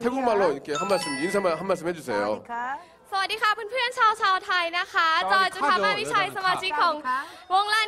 태국말로 이렇게 한 말씀 인사만 한 말씀 해주세 요. สวัสดีค่ะเพื่อนๆชาวชาวไทยนะคะ จอยจุธามาวิชัยสมาชิกของวัสงล่